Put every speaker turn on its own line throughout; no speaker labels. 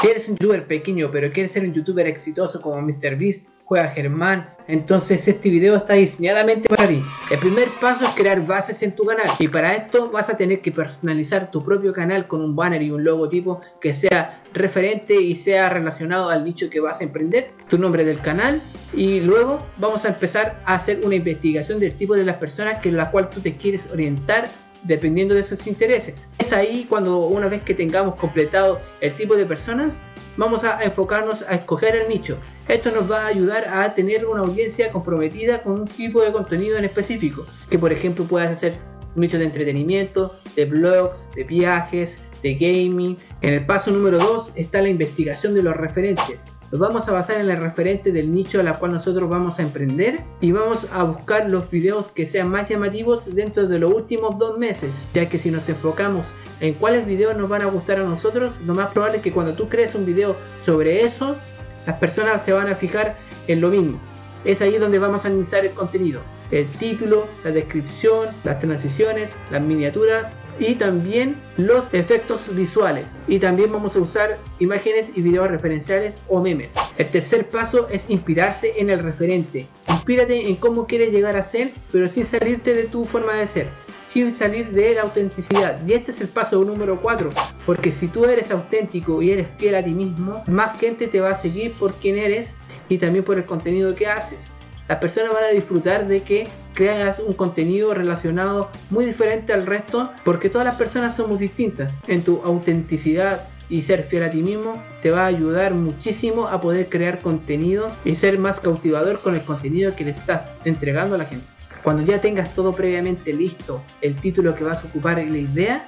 Si eres un youtuber pequeño pero quieres ser un youtuber exitoso como MrBeast, juega Germán, entonces este video está diseñadamente para ti. El primer paso es crear bases en tu canal y para esto vas a tener que personalizar tu propio canal con un banner y un logotipo que sea referente y sea relacionado al nicho que vas a emprender, tu nombre del canal y luego vamos a empezar a hacer una investigación del tipo de las personas que en la cual tú te quieres orientar dependiendo de sus intereses. Es ahí cuando una vez que tengamos completado el tipo de personas, vamos a enfocarnos a escoger el nicho. Esto nos va a ayudar a tener una audiencia comprometida con un tipo de contenido en específico, que por ejemplo puedas hacer un nicho de entretenimiento, de blogs, de viajes, de gaming. En el paso número 2 está la investigación de los referentes. Nos vamos a basar en el referente del nicho a la cual nosotros vamos a emprender y vamos a buscar los videos que sean más llamativos dentro de los últimos dos meses, ya que si nos enfocamos en cuáles videos nos van a gustar a nosotros, lo más probable es que cuando tú crees un video sobre eso, las personas se van a fijar en lo mismo. Es ahí donde vamos a analizar el contenido, el título, la descripción, las transiciones, las miniaturas y también los efectos visuales. Y también vamos a usar imágenes y videos referenciales o memes. El tercer paso es inspirarse en el referente. Inspírate en cómo quieres llegar a ser, pero sin salirte de tu forma de ser sin salir de la autenticidad. Y este es el paso número 4, porque si tú eres auténtico y eres fiel a ti mismo, más gente te va a seguir por quien eres y también por el contenido que haces. Las personas van a disfrutar de que creas un contenido relacionado muy diferente al resto porque todas las personas somos distintas. En tu autenticidad y ser fiel a ti mismo te va a ayudar muchísimo a poder crear contenido y ser más cautivador con el contenido que le estás entregando a la gente. Cuando ya tengas todo previamente listo, el título que vas a ocupar y la idea,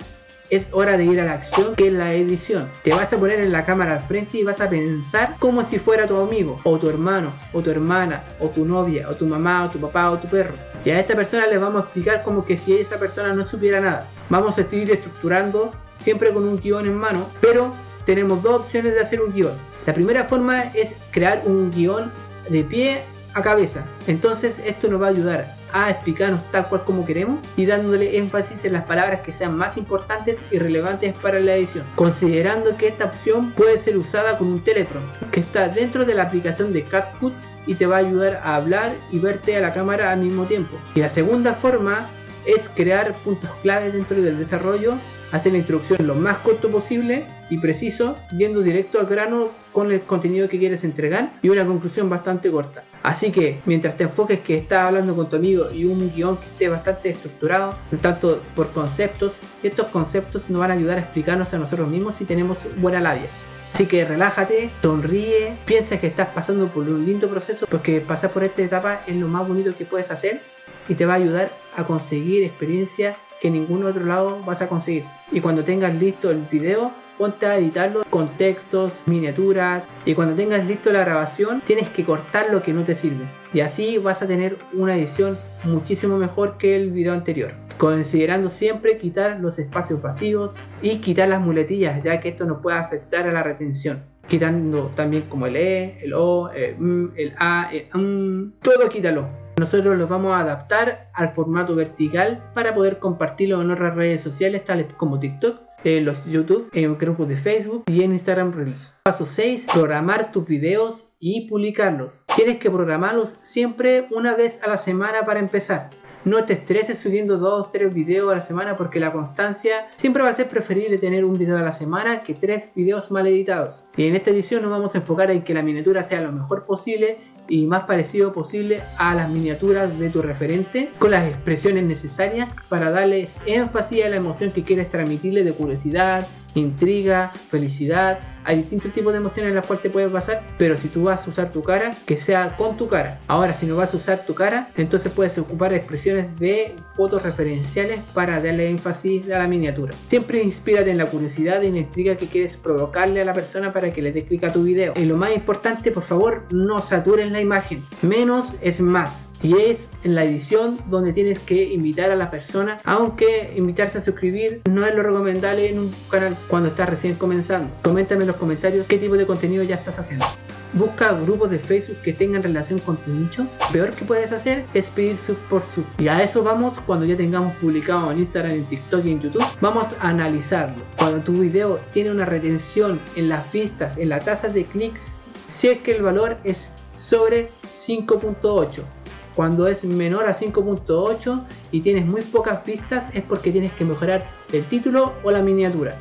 es hora de ir a la acción que es la edición. Te vas a poner en la cámara al frente y vas a pensar como si fuera tu amigo, o tu hermano, o tu hermana, o tu novia, o tu mamá, o tu papá, o tu perro. Y a esta persona le vamos a explicar como que si esa persona no supiera nada. Vamos a seguir estructurando siempre con un guion en mano, pero tenemos dos opciones de hacer un guion. La primera forma es crear un guion de pie a cabeza. Entonces esto nos va a ayudar a explicarnos tal cual como queremos y dándole énfasis en las palabras que sean más importantes y relevantes para la edición, considerando que esta opción puede ser usada con un teleprompter que está dentro de la aplicación de CapCut y te va a ayudar a hablar y verte a la cámara al mismo tiempo. Y la segunda forma es crear puntos clave dentro del desarrollo hacer la introducción lo más corto posible y preciso, yendo directo al grano con el contenido que quieres entregar y una conclusión bastante corta. Así que mientras te enfoques que estás hablando con tu amigo y un guion que esté bastante estructurado, tanto por conceptos, estos conceptos nos van a ayudar a explicarnos a nosotros mismos si tenemos buena labia. Así que relájate, sonríe, piensa que estás pasando por un lindo proceso, porque pasar por esta etapa es lo más bonito que puedes hacer y te va a ayudar a conseguir experiencia que ningún otro lado vas a conseguir. Y cuando tengas listo el video, ponte a editarlo con textos, miniaturas y cuando tengas listo la grabación tienes que cortar lo que no te sirve. Y así vas a tener una edición muchísimo mejor que el video anterior. Considerando siempre quitar los espacios pasivos y quitar las muletillas ya que esto no puede afectar a la retención quitando también como el E, el O, el, M, el A, el M, todo quítalo nosotros los vamos a adaptar al formato vertical para poder compartirlo en otras redes sociales tales como TikTok, en los YouTube, en grupos de Facebook y en Instagram Reels. Paso 6. Programar tus videos y publicarlos. Tienes que programarlos siempre una vez a la semana para empezar. No te estreses subiendo 2 3 videos a la semana porque la constancia siempre va a ser preferible tener un video a la semana que 3 videos mal editados. Y en esta edición nos vamos a enfocar en que la miniatura sea lo mejor posible y más parecido posible a las miniaturas de tu referente con las expresiones necesarias para darles énfasis a la emoción que quieres transmitirle de curiosidad, intriga, felicidad. Hay distintos tipos de emociones en las cuales te puedes basar, pero si tú vas a usar tu cara, que sea con tu cara. Ahora, si no vas a usar tu cara, entonces puedes ocupar expresiones de fotos referenciales para darle énfasis a la miniatura. Siempre inspírate en la curiosidad y en la intriga que quieres provocarle a la persona para que le dé clic a tu video. Y lo más importante, por favor, no saturen la imagen. Menos es más y es en la edición donde tienes que invitar a la persona, aunque invitarse a suscribir no es lo recomendable en un canal cuando estás recién comenzando. Coméntame en los comentarios qué tipo de contenido ya estás haciendo. Busca grupos de Facebook que tengan relación con tu nicho. Peor que puedes hacer es pedir sub por sub. Y a eso vamos cuando ya tengamos publicado en Instagram, en TikTok y en YouTube. Vamos a analizarlo. Cuando tu video tiene una retención en las vistas, en la tasa de clics, si es que el valor es sobre 5.8 cuando es menor a 5.8 y tienes muy pocas vistas es porque tienes que mejorar el título o la miniatura.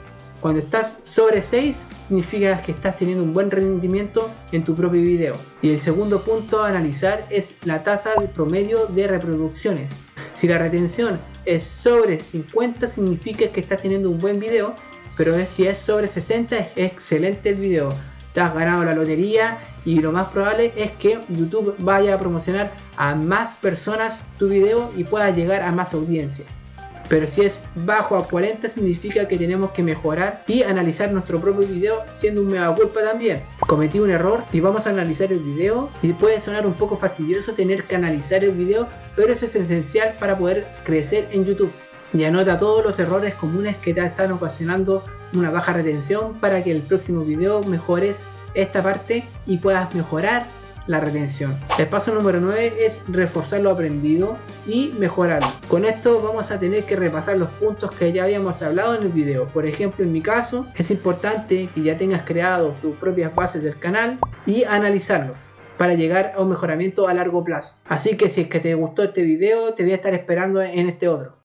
Cuando estás sobre 6 significa que estás teniendo un buen rendimiento en tu propio video. Y el segundo punto a analizar es la tasa de promedio de reproducciones. Si la retención es sobre 50 significa que estás teniendo un buen video, pero si es sobre 60 es excelente el video. Te has ganado la lotería y lo más probable es que YouTube vaya a promocionar a más personas tu video y pueda llegar a más audiencia. Pero si es bajo a 40 significa que tenemos que mejorar y analizar nuestro propio video siendo un mega culpa también. Cometí un error y vamos a analizar el video y puede sonar un poco fastidioso tener que analizar el video, pero eso es esencial para poder crecer en YouTube. Y anota todos los errores comunes que te están ocasionando una baja retención para que el próximo video mejores esta parte y puedas mejorar la retención. El paso número 9 es reforzar lo aprendido y mejorarlo. Con esto vamos a tener que repasar los puntos que ya habíamos hablado en el video. Por ejemplo, en mi caso, es importante que ya tengas creado tus propias bases del canal y analizarlos para llegar a un mejoramiento a largo plazo. Así que si es que te gustó este video, te voy a estar esperando en este otro.